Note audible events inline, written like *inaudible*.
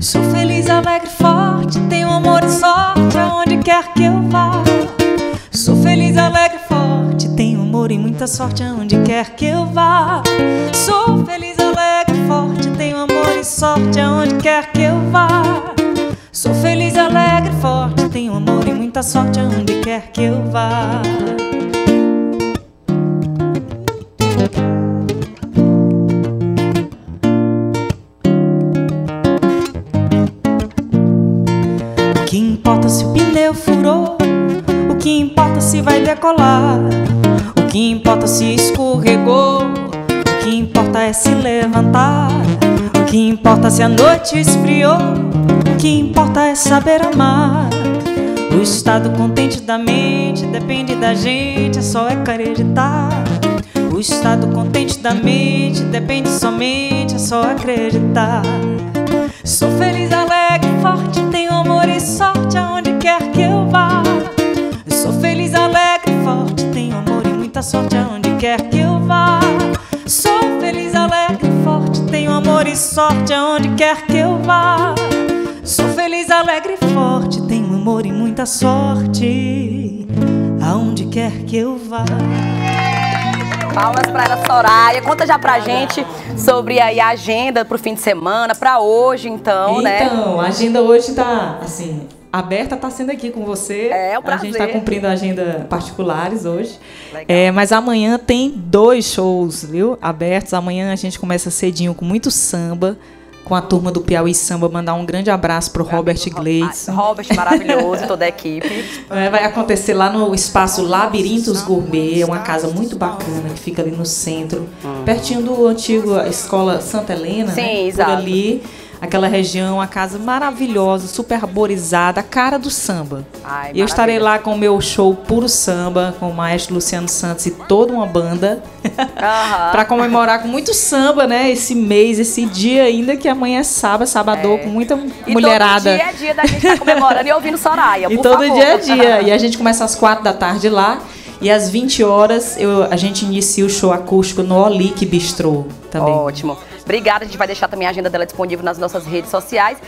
Sou feliz, alegre, forte, tenho amor e sorte aonde quer que eu vá. Sou feliz, alegre, forte, tenho amor e muita sorte aonde quer que eu vá. Sou feliz, alegre, forte, tenho amor e sorte aonde quer que eu vá. Sou feliz, alegre, forte, tenho amor e muita sorte aonde quer que eu vá. O que importa se vai decolar? O que importa se escorregou? O que importa é se levantar. O que importa se a noite esfriou? O que importa é saber amar. O estado contente da mente depende da gente, é só acreditar. O estado contente da mente depende somente, é só acreditar. Sou feliz, alegre, forte, tenho amor e sorte muita sorte aonde quer que eu vá. Sou feliz, alegre, forte, tenho amor e sorte aonde quer que eu vá. Sou feliz, alegre, forte, tenho amor e muita sorte aonde quer que eu vá. Palmas para ela, Soraya. Conta já pra gente sobre aí a agenda pro fim de semana, pra hoje, então, né? Então, a agenda hoje tá, assim, aberta, tá sendo aqui com você. É, um A gente tá prazer. cumprindo a agenda particulares hoje. Legal. É, mas amanhã tem dois shows, viu? Abertos. Amanhã a gente começa cedinho com muito samba. Com a turma do Piauí Samba, mandar um grande abraço pro Robert Gleidson. Ah, Robert, maravilhoso, toda a equipe. *laughs* É, vai acontecer lá no espaço Labirintos Gourmet, é uma casa muito bacana que fica ali no centro, pertinho do antigo Escola Santa Helena, Sim, né? exato. Por ali, aquela região, uma casa maravilhosa, super arborizada, a cara do samba. Ai, e eu estarei lá com o meu show Puro Samba, com o maestro Luciano Santos e toda uma banda, Aham. *laughs* para comemorar com muito samba, né? Esse mês, esse dia ainda, que amanhã é sábado, sabadão, com muita E mulherada. todo dia é dia da gente estar comemorando e ouvindo Soraya, E todo favor. dia é dia. E a gente começa às quatro da tarde lá. E às 20 horas eu, a gente inicia o show acústico no Olic Bistrô também. Ótimo. Obrigada, a gente vai deixar também a agenda dela disponível nas nossas redes sociais.